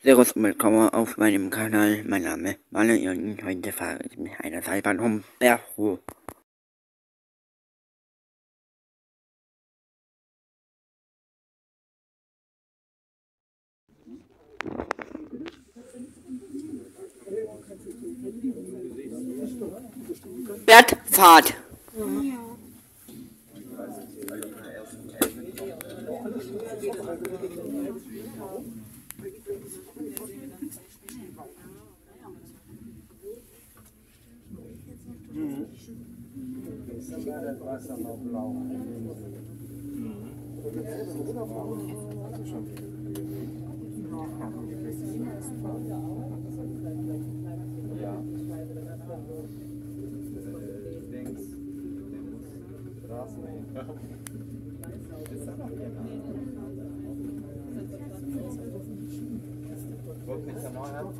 Servus und willkommen auf meinem Kanal. Mein Name ist Malle und heute fahre ich mit einer Seilbahn um Berghof. Bergfahrt. Mama,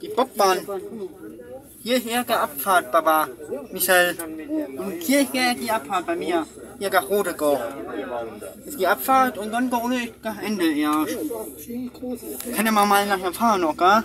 die Bobbahn. Hierher die Abfahrt, Baba. Michel. Und hierher die Abfahrt bei mir. Hier der rote go. Ist die Abfahrt und dann ich das Ende erst. Können wir mal nachher fahren, noch, gell?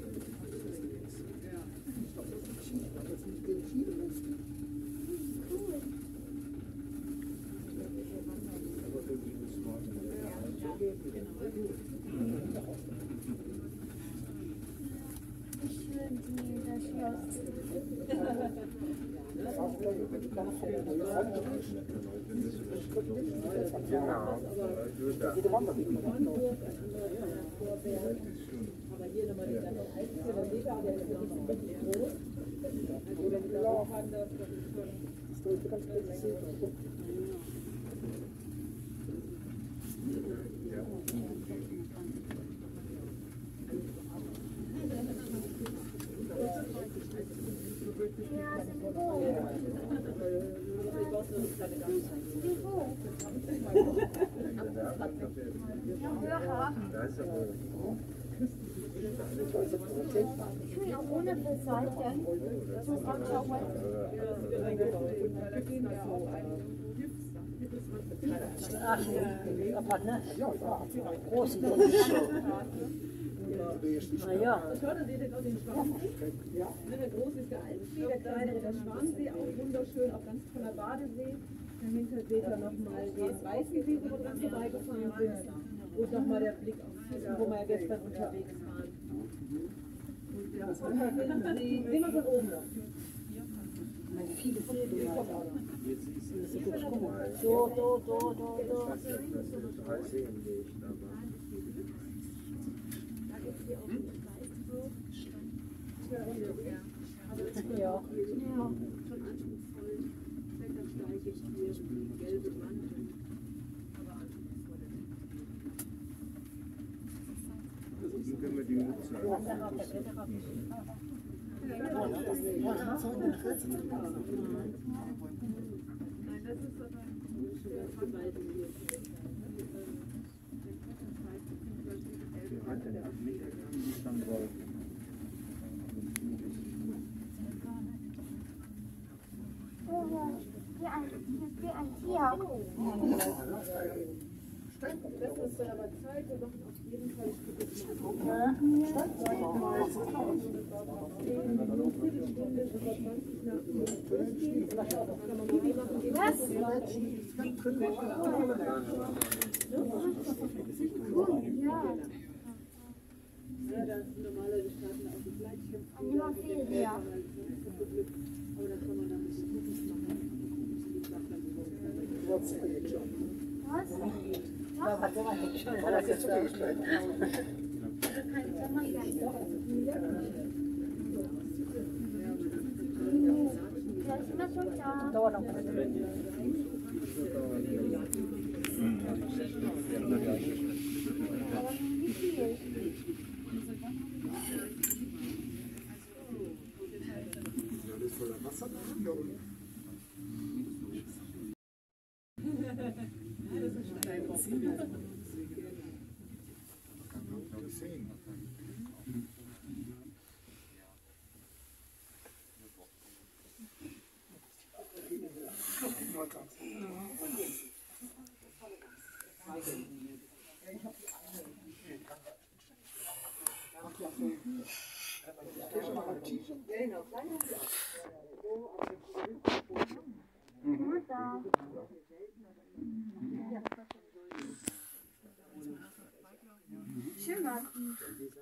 Aber hier nochmal die ganze Eisenbahn, der ist ja groß. Ja. Aber ne? Große Na ja. Fördern Sie denn auch den Schwansee? Ja. Der große ist der Alpsee, der kleine ist der Schwansee, auch wunderschön, auch ganz toller Badesee. Ihr nochmal den Weißensee, wo wir vorbeigefahren sind. Und nochmal der Blick auf Füssen, wo wir ja gestern unterwegs waren. Und ja, da Sie, sehen wir von oben noch. So, so, so, so, so. Ja. Wie ein, wie ein Tier. Das ist aber Zeit, Fall Ja, Ja, das ist normaler, die starten auf dem Gleitschirm. immer viel mehr. Aber dann kann man damit Fotos machen. Was? 嗯。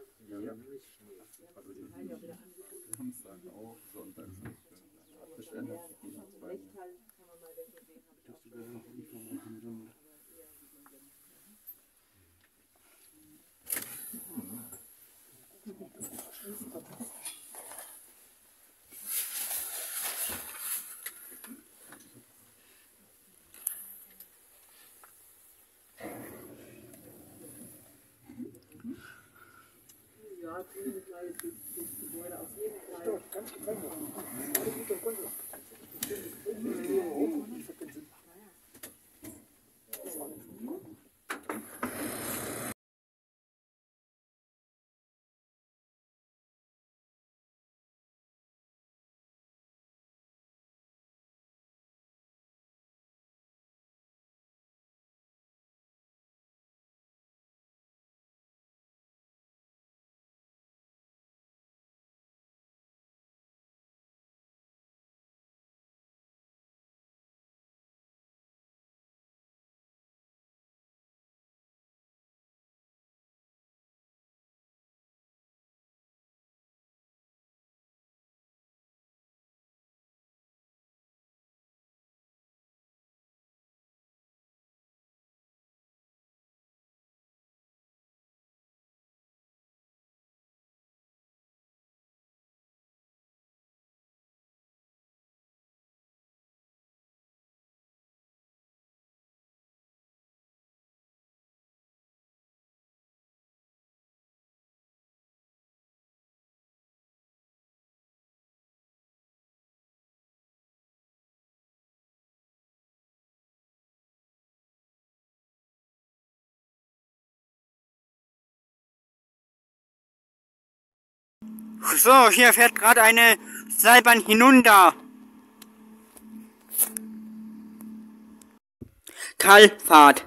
Schön, Martin. So, hier fährt gerade eine Seilbahn hinunter. Talfahrt.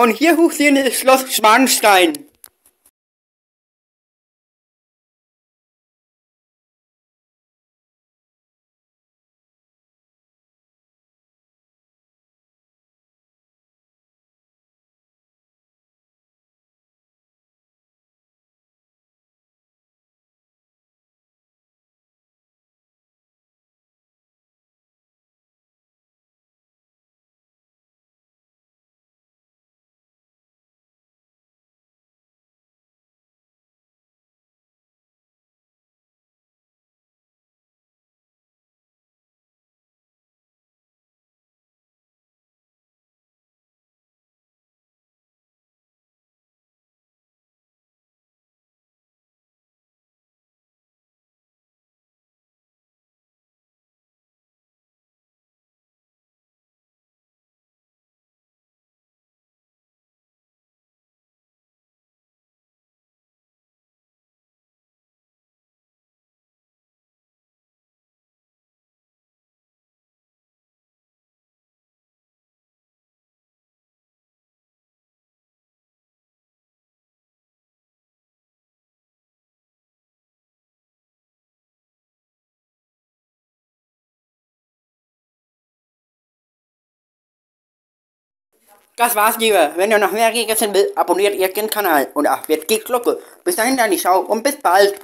Und hier hoch sehen ist Schloss Schwanstein. Das war's, Liebe. Wenn ihr noch mehr Regeln will, abonniert ihr den Kanal und aktiviert die Glocke. Bis dahin dann die Schau und bis bald.